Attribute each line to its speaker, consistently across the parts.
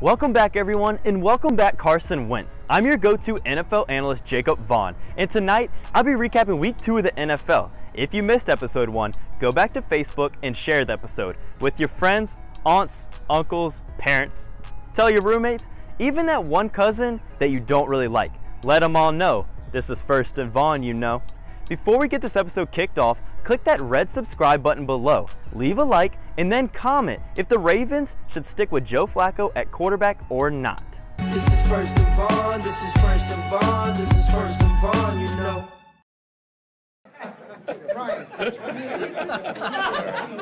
Speaker 1: Welcome back everyone and welcome back Carson Wentz. I'm your go-to NFL analyst Jakob Vaughan and tonight I'll be recapping week two of the NFL. If you missed episode one, go back to Facebook and share the episode with your friends, aunts, uncles, parents. Tell your roommates, even that one cousin that you don't really like. Let them all know. This is First and Vaughan, you know. Before we get this episode kicked off, click that red subscribe button below, leave a like, and then comment if the Ravens should stick with Joe Flacco at quarterback or not.
Speaker 2: This is First and Vaughan, this is First and Vaughan, this is First and Vaughan, you know.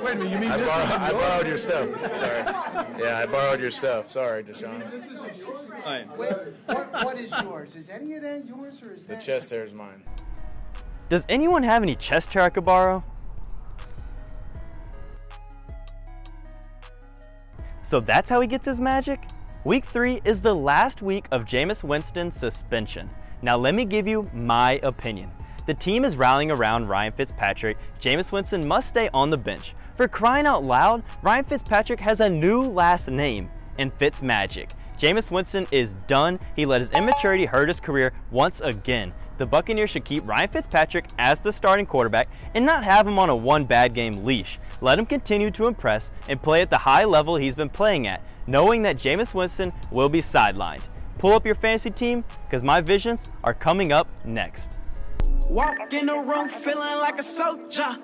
Speaker 3: Wait a minute, you mean
Speaker 4: I,
Speaker 3: this
Speaker 4: borrow, I borrowed your stuff. Sorry. Yeah, I borrowed your stuff. Sorry, Deshaun.
Speaker 5: Wait, what, what is yours? Is any of that yours or is that?
Speaker 4: The chest hair is mine.
Speaker 1: Does anyone have any chest hair I could borrow? So that's how he gets his magic? Week three is the last week of Jameis Winston's suspension. Now let me give you my opinion. The team is rallying around Ryan Fitzpatrick. Jameis Winston must stay on the bench. For crying out loud, Ryan Fitzpatrick has a new last name and Fitzmagic. Jameis Winston is done. He let his immaturity hurt his career once again. The Buccaneers should keep Ryan Fitzpatrick as the starting quarterback and not have him on a one bad game leash. Let him continue to impress and play at the high level he's been playing at, knowing that Jameis Winston will be sidelined. Pull up your fantasy team because my visions are coming up next.
Speaker 2: Walk in the room feeling like a soldier.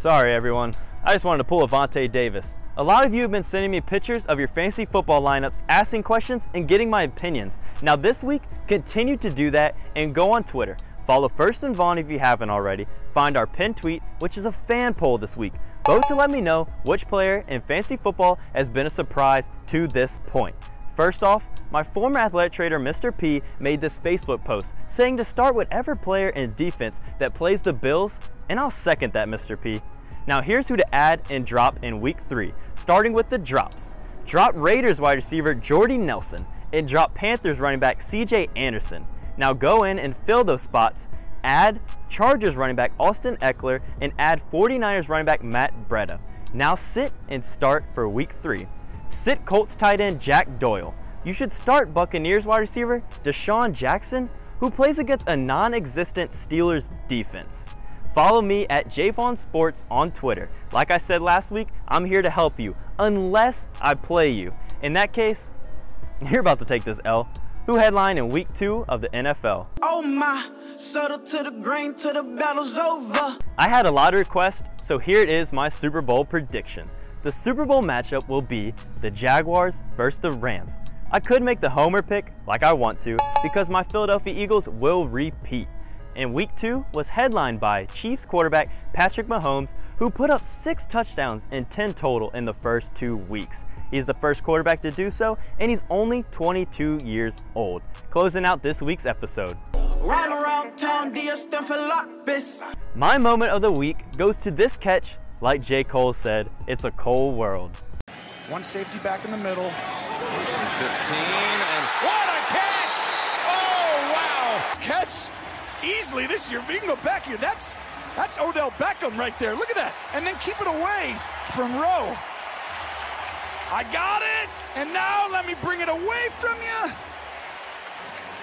Speaker 1: Sorry everyone, I just wanted to pull a Vontae Davis. A lot of you have been sending me pictures of your fantasy football lineups, asking questions, and getting my opinions. Now this week, continue to do that and go on Twitter. Follow First and Vaughan if you haven't already. Find our pinned tweet, which is a fan poll this week. Vote to let me know which player in fantasy football has been a surprise to this point. First off, my former athletic trader Mr. P made this Facebook post saying to start whatever player in defense that plays the Bills, and I'll second that Mr. P. Now here's who to add and drop in week three, starting with the drops. Drop Raiders wide receiver Jordy Nelson and drop Panthers running back CJ Anderson. Now go in and fill those spots. Add Chargers running back Austin Ekeler and add 49ers running back Matt Breida. Now sit and start for week three. Sit Colts tight end Jack Doyle. You should start Buccaneers wide receiver DeSean Jackson, who plays against a non existent Steelers defense. Follow me at JVaughan Sports on Twitter. Like I said last week, I'm here to help you, unless I play you. In that case, you're about to take this L. Who headline in week two of the NFL?
Speaker 2: Oh my, subtle to the grain till the battle's over.
Speaker 1: I had a lot of requests, so here it is my Super Bowl prediction. The Super Bowl matchup will be the Jaguars versus the Rams. I could make the homer pick like I want to because my Philadelphia Eagles will repeat. And week two was headlined by Chiefs quarterback Patrick Mahomes, who put up six touchdowns and 10 total in the first two weeks. He's the first quarterback to do so, and he's only 22 years old. Closing out this week's episode.
Speaker 2: Riding around town.
Speaker 1: My moment of the week goes to this catch. Like J. Cole said, it's a cold world.
Speaker 3: One safety back in the middle.
Speaker 6: First and 15, and what a catch! Oh, wow!
Speaker 3: Catch easily this year. We can go back here. That's that's Odell Beckham right there. Look at that. And then keep it away from Rowe. I got it. And now let me bring it away from you.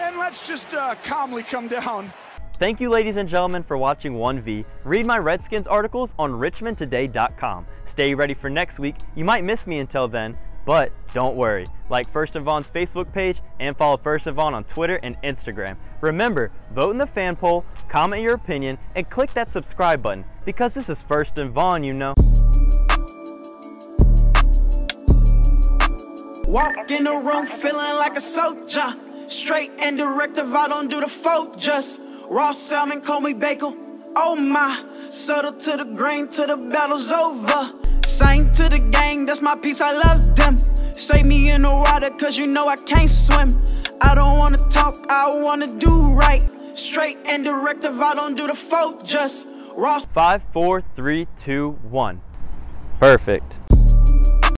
Speaker 3: And let's just uh, calmly come down.
Speaker 1: Thank you, ladies and gentlemen, for watching 1V. Read my Redskins articles on richmondtoday.com. Stay ready for next week. You might miss me until then, but don't worry. Like First and Vaughan's Facebook page and follow First and Vaughan on Twitter and Instagram. Remember, vote in the fan poll, comment your opinion, and click that subscribe button because this is First and Vaughan, you know.
Speaker 2: Walk in the room feeling like a soldier. Straight and directive, I don't do the folk just. Raw salmon, call me bagel. Oh my, subtle to the grain till the battle's over. Sang to the gang, that's my peeps, I love them. Save me in the water, cause you know I can't swim. I don't wanna talk, I wanna do right. Straight and directive, I don't do the folk just. Raw
Speaker 1: Five, four, three, two, one. Perfect.